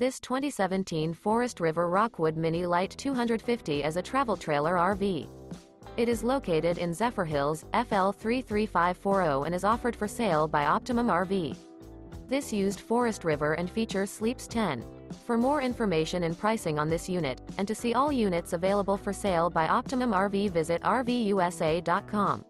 This 2017 Forest River Rockwood Mini Lite 250 is a travel trailer RV. It is located in Zephyrhills, FL 33540 and is offered for sale by Optimum RV. This used Forest River and features Sleeps 10. For more information and pricing on this unit, and to see all units available for sale by Optimum RV visit RVUSA.com.